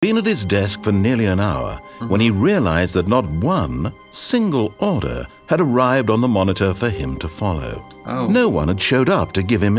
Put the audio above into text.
been at his desk for nearly an hour when he realized that not one single order had arrived on the monitor for him to follow. Oh. No one had showed up to give him